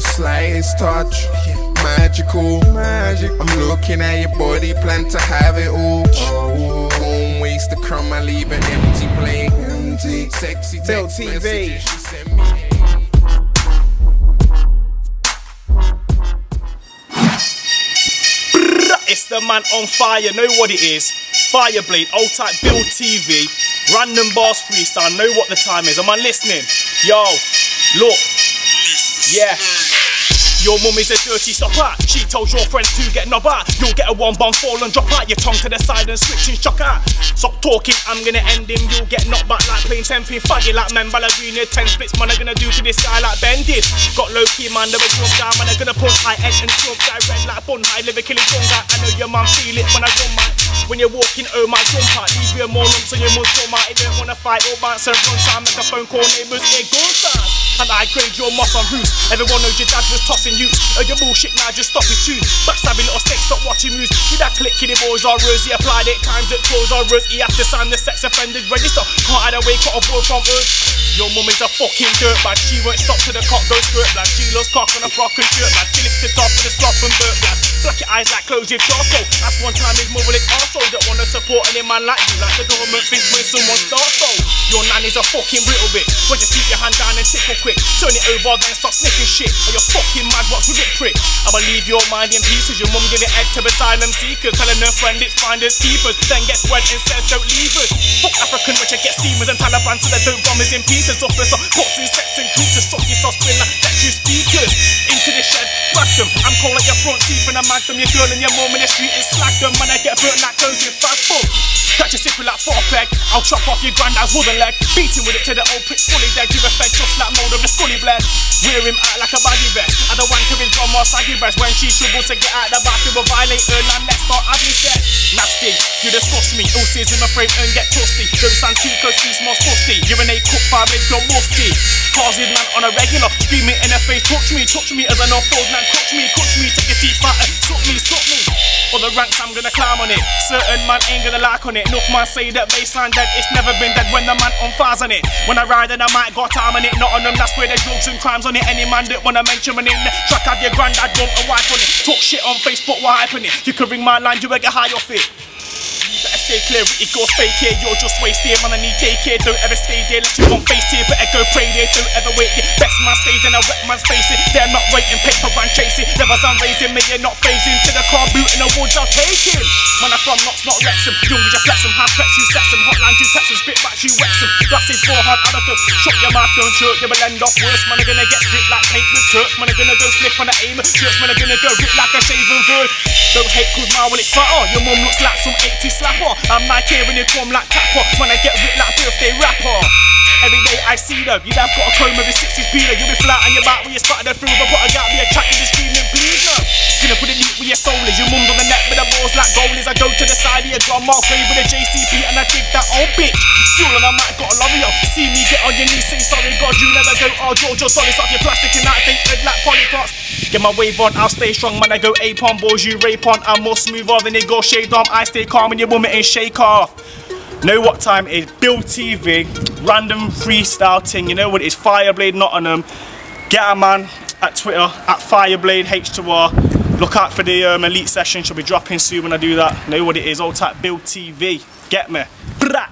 The slightest touch, magical. Magic. I'm looking at your body, plan to have it all. Oh, won't waste the crumb, I leave an empty plate. Empty, sexy text TV. messages she sent me. It's the man on fire, know what it is. Fireblade, old type Build TV, random bars freestyle, know what the time is. Am I listening? Yo, look, yeah. Your mum is a dirty stopper. She tells your friends to get knob out. You'll get a one bomb fall and drop out. Your tongue to the side and switch and shock out. Stop talking, I'm gonna end him. You'll get knocked back like playing 10 pin faggy like men ballerina. 10 splits, man, I'm gonna do to this guy like Ben did. Got low key, man, never jump down. Man, I'm gonna punch high end and jump guy red like bun high. Liver killing tongue guy. I know your man feel it when I run my. When you're walking, oh my jump out. Leave you more lumps on your must come out. You don't wanna fight or bounce and run time, make a phone call neighbors, gun sounds. And I grade your moss on roots. Everyone knows your dad was tossing you. Oh, your bullshit now, just stop his tune. Backstabbing little sex, stop watching moves. With that click, the boys are rose. He applied it times it close are rose. He has to sign the sex offenders register. Can't hide away, cut a boy from us. Your mum is a fucking dirtbag. She won't stop till the cock goes skirt black. She loves cock on a frock and shirt black. She licks the top of the slop and burp black. Black your eyes like close your charcoal. That's one time his mother is also don't wanna support any man like you. Like the government thinks when someone starts though. Is a fucking brittle bitch. But just keep your hand down and tickle quick. Turn it over, then stop sniffing shit. Are you fucking mad? What's with it, prick? I'ma leave your mind in pieces. Your mum give it head to asylum seekers. Telling her friend it's finders keepers. Then gets wet and says don't leave us. Fuck African rich and get steamers and Taliban so they don't bomb us in pieces. Officer, in sex and to suck your sauce spin like that's your speakers. Into the shed, flag them. I'm cold like your front teeth and I mag them. Your girl and your mum in the street and slag them. Man, I get burnt like clothes in fag boom. Catch a sipping like four peg. I'll chop off your granddad's wooden leg. Beating with it to the old prick's fully dead. Give a fed just like mold of the scully bled. Wear him out like a baggy vest. I don't want with his grandma saggy breast. When she struggles to get out the bathroom, violate her land, let's start having sex. Nasty, you disgust me. Ulcers in my frame and get trusty. Too close, be more fusty. Urinate, cook, fire, make your musty. Causes man on a regular. Screaming in her face, touch me, touch me. As I know, fold man, clutch me, clutch me. Take your teeth out and suck me, suck me. All the ranks, I'm gonna climb on it. Certain man ain't gonna like on it. Enough man say that baseline dead, it's never been dead when the man on fires on it. When I ride and I might got time on it, not on them, that's where the drugs and crimes on it. Any man that wanna mention my name, track have your granddad, bump a wife on it. Talk shit on Facebook, what hyping it? You can ring my line, you will get high off it. Stay clear, it goes fake here, you're just wasted, man. I need daycare, don't ever stay there, let you on face here, better go there, ever wait there. Best man stays in a wet man's face it, they're not waiting, paper and chasing. Levels I'm raising, me, you're not phasing, to the car boot in the woods, take him. Man, I'm from Notts, not Wrexham, young, you flex them, half flex you, sex them, hotline, you text them, spit back, you wax them. Glasses, four hard, I don't know, shut your mouth, don't jerk, you will end off worse, man, I'm gonna get split like paint with church, man, I'm gonna go flip on the aim, church, man, I'm gonna go rip like a shaven bird. Don't hate cause my will it's fatter, your mum looks like some 80 slapper. I'm like here when you come like tapper, when I get ripped like birthday rapper. Every day I see them, you'd have got a chrome of a 60s peeler. You'll be flat on your back when you started the through, but put a gap, be a chat, you be screaming, please no. Gonna put it deep with your soul is your mum's on the neck with the balls like goalies. I go to the side of your grandma, crave with a JCB, and I dig that old bitch. Fuel on I might got a lorry up. See me get on your knees, say sorry, God, you never go, oh, George, you're solid, off your plastic and that thing red like polypops. Get my wave on, I'll stay strong, man. I go ape on balls, you rape on. I'm more smooth smoother than they go shade on. I stay calm and your woman ain't shake off. Know what time it is? Build TV, random freestyle thing. You know what it is? Fireblade Nottingham. Get a man at Twitter at Fireblade H2R. Look out for the um, elite session. She'll be dropping soon when I do that. Know what it is? Old type Build TV. Get me. Brah.